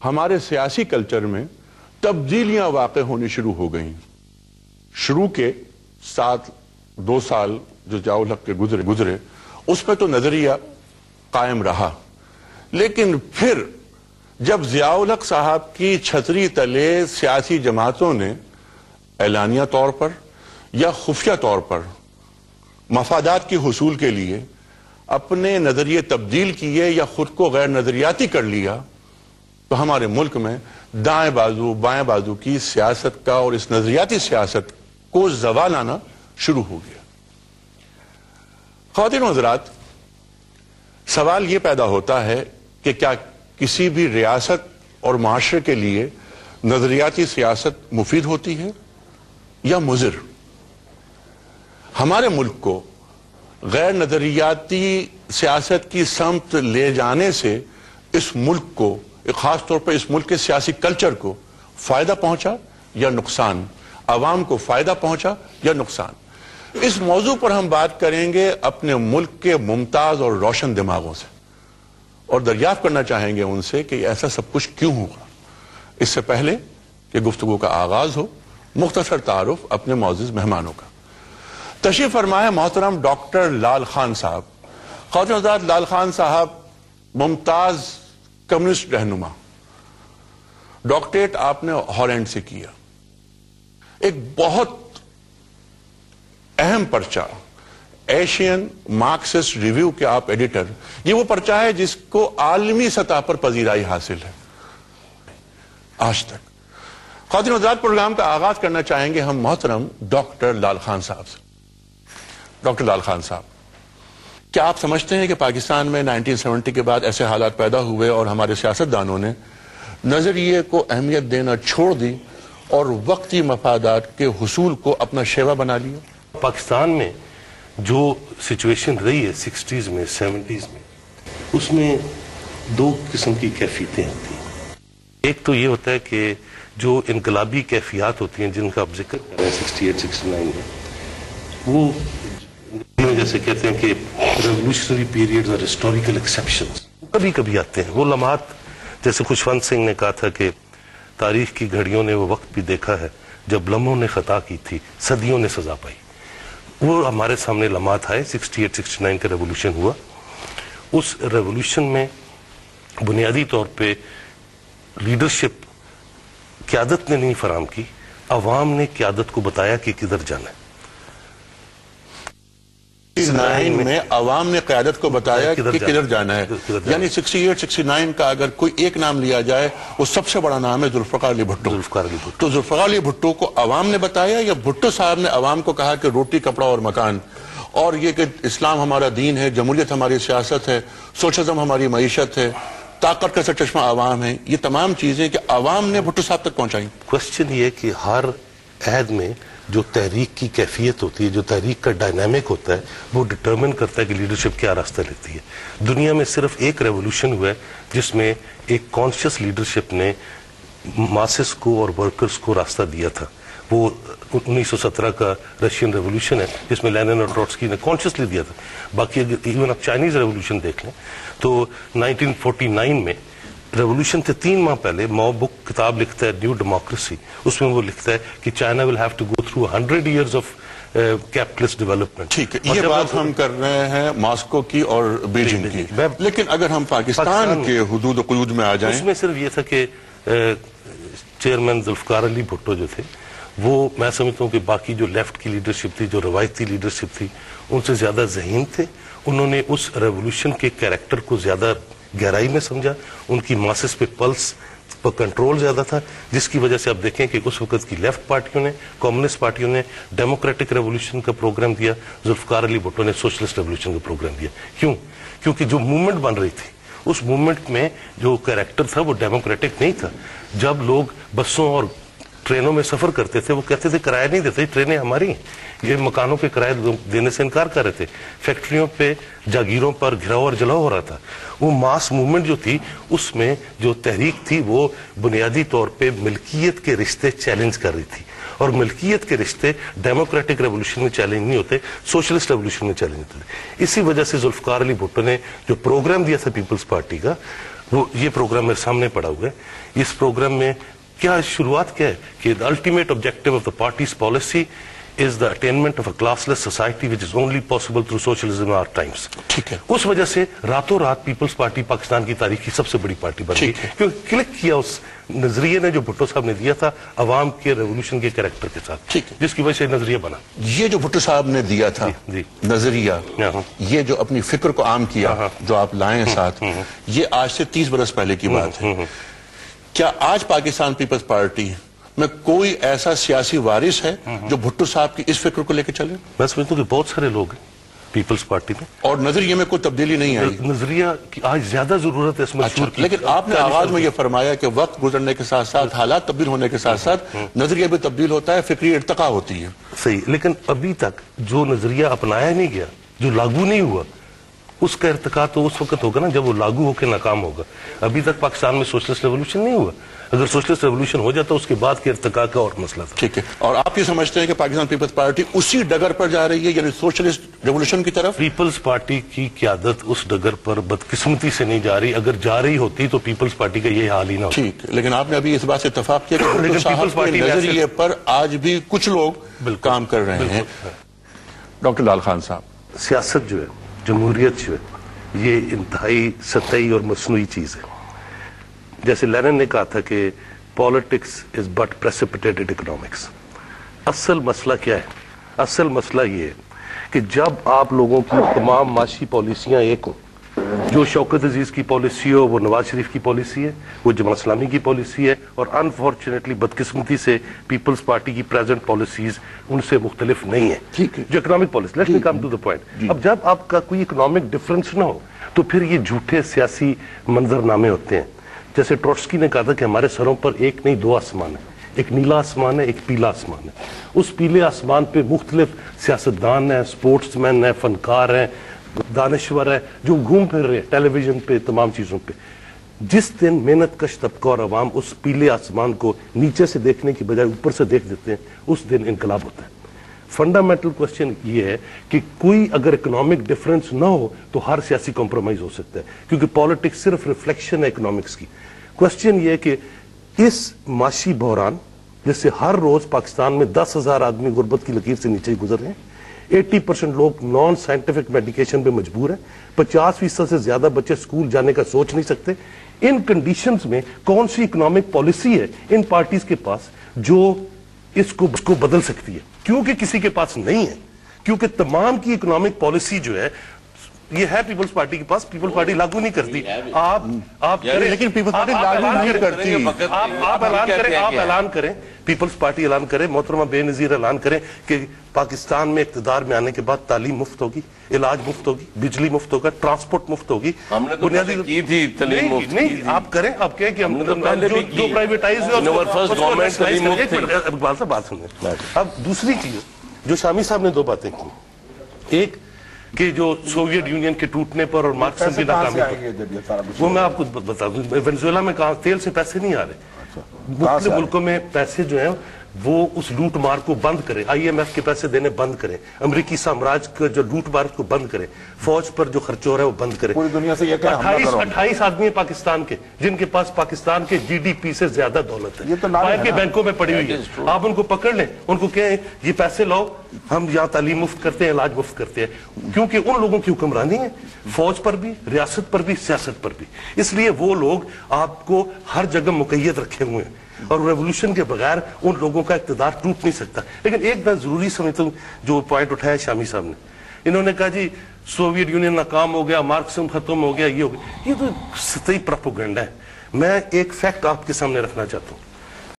हमारे सियासी कल्चर में तब्दीलियाँ वाक़ होनी शुरू हो गई। शुरू के सात, दो साल जो जाउल हक के गुजरे गुजरे उसमें तो नज़रिया कायम रहा। लेकिन फिर जब जियाउल हक साहब की छतरी तले सियासी जमातों ने एलानिया तौर पर या खुफिया तौर पर मफादात की हसूल के लिए अपने नज़रिए तब्दील किए या खुद को गैर नजरियाती कर लिया तो हमारे मुल्क में दाएँ बाजू, बाएँ बाजू की सियासत का और इस नजरियाती सियासत को जवाल आना शुरू हो गया। खातिन हजरात, सवाल यह पैदा होता है कि क्या किसी भी रियासत और माशरे के लिए नजरियाती सियासत मुफीद होती है या मुजिर? हमारे मुल्क को गैर नजरियाती सियासत की समत ले जाने से इस मुल्क को खास तौर पर इस मुल्क के सियासी कल्चर को फ़ायदा पहुँचा या नुकसान? आवाम को फ़ायदा पहुँचा या नुकसान? इस मौजू पर हम बात करेंगे अपने मुल्क के मुमताज़ और रोशन दिमागों से। और दरियाफ्त करना चाहेंगे उनसे कि ऐसा सब कुछ क्यों होगा? इससे पहले कि गुफ्तगु का आगाज़ हो, मुख्तसर तारुफ अपने मोजिज मेहमानों का। तशीफ फरमाए मोहतरम डॉक्टर लाल खान साहब। खातन लाल खान साहब, मुमताज़ कम्युनिस्ट रहनुमा। डॉक्टरेट आपने हॉलैंड से किया। एक बहुत अहम पर्चा, एशियन मार्क्सिस्ट रिव्यू के आप एडिटर, ये वो पर्चा है जिसको आलमी सतह पर पजीराई हासिल है। आज तक। खातिन आज़ाद प्रोग्राम का आगाज़ करना चाहेंगे हम मोहतरम डॉक्टर लाल खान साहब से। डॉक्टर लाल खान साहब। क्या आप समझते हैं कि पाकिस्तान में 1970 के बाद ऐसे हालात पैदा हुए और हमारे सियासतदानों ने नज़रिए को अहमियत देना छोड़ दी और वक्ती मफादात के हसूल को अपना शेवा बना लिया? पाकिस्तान में जो सिचुएशन रही है सिक्सटीज में, सेवेंटीज में, उसमें दो किस्म की कैफियतें होती हैं। एक तो ये होता है कि जो इनकलाबी कैफियात होती हैं जिनका आप ज़िक्र कर सिक्सटी एट, सिक्सटी नाइन में, वो जैसे कहते हैं कि रेवोल्यूशनरी पीरियड्स और हिस्टोरिकल एक्सेप्शन कभी कभी आते हैं। वो लम्हात, जैसे खुशवंत सिंह ने कहा था कि तारीख की घड़ियों ने वो वक्त भी देखा है, जब लम्हों ने खता की थी, सदियों ने सजा पाई। वो हमारे सामने लम्हात आए 68 69 का रेवोल्यूशन हुआ। उस रेवोल्यूशन में बुनियादी तौर पे लीडरशिप क्यादत ने नहीं फराम की, अवाम ने क्यादत को बताया कि किधर जाना है। नाइन में अवाम ने क्यादत को बताया कि किधर जाना है। यानी 68, 69 का अगर कोई एक नाम लिया जाए वो सबसे बड़ा नाम है जुल्फकार अली भुट्टो। तो जुल्फकार अली भुट्टो को अवाम ने बताया या भुट्टो साहब ने अवाम को कहा कि रोटी कपड़ा और मकान? और ये कि इस्लाम हमारा दीन है जमहूरियत हमारी सियासत है सोशलिज्म हमारी मीशत है ताकत का चश्मा आवाम है ये तमाम चीज़ें कि आवाम ने भुट्टो साहब तक पहुंचाई। क्वेश्चन ये कि हर अहद में जो तहरीक की कैफियत होती है, जो तहरीक का डायनामिक होता है, वो डिटर्मिन करता है कि लीडरशिप क्या रास्ता लेती है। दुनिया में सिर्फ़ एक रेवोल्यूशन हुआ है, जिसमें एक कॉन्शियस लीडरशिप ने मासेस को और वर्कर्स को रास्ता दिया था। वो 1917 का रशियन रेवोल्यूशन है, जिसमें लेनिन और ट्रॉट्सकी ने कॉन्शियसली दिया था। बाकी अगर इवन आप चाइनीज़ रेवोल्यूशन देख लें तो 1949 में रेवोल्यूशन से तीन माह पहले माओ बुक किताब लिखता है न्यू डेमोक्रेसी उसमें वो लिखता है कि China will have to go through hundred years of capitalist development ठीक है ये बात हम कर रहे हैं मॉस्को की और बीजिंग की. लेकिन अगर हम पाकिस्तान, के हदूद कूद में आ जाएँ उसमें सिर्फ़ ये था कि चेयरमैन जुल्फकार अली भुट्टो जो थे वो मैं समझता हूँ कि बाकी जो लेफ़्ट की लीडरशिप थी जो रवायती लीडरशिप थी उनसे ज़्यादा जहीन थे। उन्होंने उस रेवोल्यूशन के कैरेक्टर को ज़्यादा गहराई में समझा। उनकी मासिस पे पल्स पर कंट्रोल ज़्यादा था, जिसकी वजह से आप देखें कि उस वक्त की लेफ़्ट पार्टियों ने कम्युनिस्ट पार्टियों ने डेमोक्रेटिक रेवोल्यूशन का प्रोग्राम दिया, जुल्फकार अली भुट्टो ने सोशलिस्ट रेवोल्यूशन का प्रोग्राम दिया। क्यों? क्योंकि जो मूवमेंट बन रही थी, उस मूवमेंट में जो कैरेक्टर था, वो डेमोक्रेटिक नहीं था। जब लोग बसों और ट्रेनों में सफ़र करते थे, वो कहते थे, किराया नहीं देते ट्रेनें हमारी ये मकानों के किराए देने से इनकार कर रहे थे। फैक्ट्रियों पे जागीरों पर घिराव और जलाव हो रहा था। वो मास मूवमेंट जो थी, उसमें जो तहरीक थी, वो बुनियादी तौर पे मिल्कियत के रिश्ते चैलेंज कर रही थी। और मिल्कियत के रिश्ते डेमोक्रेटिक रेवोल्यूशन में चैलेंज नहीं होते, सोशलिस्ट रेवोल्यूशन में चैलेंज होते इसी वजह से जुल्फकार अली भुट्टो ने जो प्रोग्राम दिया था पीपल्स पार्टी का, वो ये प्रोग्राम मेरे सामने पड़ा हुआ है। इस प्रोग्राम में क्या शुरुआत क्या है कि ultimate objective of the party's policy the attainment of a classless society which is only possible through socialism our times ठीक है। उस वजह से रातों रात पीपल्स पार्टी पाकिस्तान की तारीख की सबसे बड़ी पार्टी बन गई है। क्योंकि क्लिक किया उस नज़रिए ने जो भुट्टो साहब ने दिया था अवाम के रेवोल्यूशन के कैरेक्टर के साथ ठीक है। जिसकी वजह से नज़रिया बना ये जो भुट्टो साहब ने दिया था जी, जी। नज़रिया हाँ। ये जो अपनी फ़िक्र को आम किया जो आप लाए हैं साथ ये आज से तीस बरस पहले की बात है क्या आज पाकिस्तान पीपल्स पार्टी में कोई ऐसा सियासी वारिस है जो भुट्टो साहब की इस फ़िक्र को लेकर चले? मैं समझता हूँ बहुत सारे लोग हैं पीपल्स पार्टी में। और नज़रिए में कोई तब्दीली नहीं आई। नज़रिया की आज ज़्यादा ज़रूरत है इस अच्छा की। लेकिन आपने आगाज़ में ये फरमाया कि वक्त गुजरने के साथ साथ हालात तब्दील होने के साथ साथ नज़रिया भी तब्दील होता है फिक्री इर्तका होती है। सही लेकिन अभी तक जो नज़रिया अपनाया नहीं गया जो लागू नहीं हुआ उसका इर्तका तो उस वक्त होगा ना जब वो लागू होकर नाकाम होगा। अभी तक पाकिस्तान में सोशलिस्ट रेवोल्यूशन नहीं हुआ। अगर सोशलिस्ट रेवोल्यूशन हो जाता उसके बाद के इर्तका का और मसला था। ठीक है। और आप ये समझते हैं कि पाकिस्तान पीपल्स पार्टी उसी डगर पर जा रही है यानी सोशलिस्ट रेवोल्यूशन की तरफ़? पीपल्स पार्टी की क्यादत उस डगर पर बदकिस्मती से नहीं जा रही। अगर जा रही होती तो पीपल्स पार्टी का ये हाल ही ना ठीक है लेकिन आपने अभी इस बात से इतफाक किया पीपल्स पार्टी नज़रिए पर आज भी कुछ लोग। काम कर रहे हैं। डॉक्टर लाल खान साहब। सियासत जो है जमहूरियत जो है ये इंतहाई सतही और मसनू चीज़ है। जैसे लेनिन ने कहा था कि politics is but precipitated economics. असल मसला क्या है? असल मसला ये है कि जब आप लोगों की तमाम माशी पॉलिसियाँ एक हों जो शौकत अज़ीज़ की पॉलिसी हो वो नवाज़ शरीफ की पॉलिसी है वो जमा इस्लामी की पॉलिसी है और अनफॉर्चुनेटली बदकिस्मती से पीपल्स पार्टी की प्रेजेंट पॉलिसीज़ उनसे मुख्तलिफ़ नहीं है। ठीक है। जो economic policy let me come to the point अब जब आपका कोई इकोनॉमिक डिफरेंस ना हो तो फिर ये झूठे सियासी मंजरनामे होते हैं। जैसे ट्रोट्सकी ने कहा था कि हमारे सरों पर एक नहीं, दो आसमान है। एक नीला आसमान है, एक पीला आसमान है। उस पीले आसमान पे मुख्तलिफ़ सियासतदान हैं स्पोर्ट्समैन हैं, फनकार हैं, दानश्वर है, जो घूम फिर रहे हैं टेलीविज़न पे, तमाम चीज़ों पे। जिस दिन मेहनत कश, तबका और आवाम उस पीले आसमान को नीचे से देखने की बजाय ऊपर से देख देते हैं, उस दिन इनकलाब होता है। फंडामेंटल क्वेश्चन ये है कि कोई अगर इकोनॉमिक डिफरेंस ना हो तो हर सियासी कॉम्प्रोमाइज हो सकता है, क्योंकि पॉलिटिक्स सिर्फ़ रिफ्लेक्शन है इकोनॉमिक्स की। क्वेश्चन ये है कि इस माशी बहरान, जिससे हर रोज पाकिस्तान में दस हज़ार आदमी गुर्बत की लकीर से नीचे गुजर रहे हैं 80 परसेंट लोग नॉन साइंटिफिक मेडिकेशन पे मजबूर हैं 50 फ़ीसद से ज़्यादा बच्चे स्कूल जाने का सोच नहीं सकते। इन कंडीशंस में कौन सी इकोनॉमिक पॉलिसी है इन पार्टीज़ के पास, जो इसको इसको बदल सकती है। क्योंकि किसी के पास नहीं है। क्योंकि तमाम की इकोनॉमिक पॉलिसी जो है ये है पीपल्स पार्टी के पास पीपल्स पार्टी लागू नहीं करती। आप आप करें लेकिन Party आप लागू नहीं करती। आप आप ऐलान करें आप ऐलान करें पीपल्स पार्टी ऐलान करे मोहतरमा बेनजीर ऐलान करें कि पाकिस्तान में इकतदार में आने के बाद तालीम मुफ़्त होगी इलाज मुफ़्त होगी बिजली मुफ़्त होगा ट्रांसपोर्ट मुफ़्त होगी। हमने तो पहले की थी तालीम मुफ़्त नहीं आप करें आप कहें कि हम हमने तो जो, जो प्राइवेटाइज इकबाल साहब बात सुनिए। अब दूसरी चीज़ जो शामी साहब ने दो बातें की। एक कि जो सोवियत यूनियन के टूटने पर और मार्क्सिज्म की नाकामी पर। वो मैं आपको बता दूँ वेनेजुएला में कहा तेल से पैसे नहीं आ रहे। मुख्तलिफ़ मुल्कों में पैसे जो हैं वो उस लूट मार को बंद करें आईएमएफ के पैसे देने बंद करें अमेरिकी साम्राज्य का जो लूट मार को बंद करें फौज पर जो खर्च हो रहा है वो बंद करें। पूरी दुनिया से ये अट्ठाईस अट्ठाईस आदमी है पाकिस्तान के जिनके पास पाकिस्तान के जीडीपी से ज़्यादा दौलत है। ये तो बाहर के ना। बैंकों में पड़ी हुई है। आप उनको पकड़ लें उनको कहें ये पैसे लाओ हम यहाँ तालीम मुफ़्त करते हैं इलाज मुफ़्त करते हैं। क्योंकि उन लोगों की हुक्मरानी है फौज पर भी रियासत पर भी सियासत पर भी। इसलिए वो लोग आपको हर जगह मुकैयत रखे हुए हैं। और रेवोल्यूशन के बगैर उन लोगों का इकतदार टूट नहीं सकता। लेकिन एक मैं ज़रूरी समझता हूँ, जो पॉइंट उठाया शामी साहब ने। इन्होंने कहा, जी सोवियत यूनियन नाकाम हो गया मार्क्सम खत्म हो गया, ये हो गया। ये तो सतही प्रोपोगंडा है। मैं एक फैक्ट आपके सामने रखना चाहता हूँ।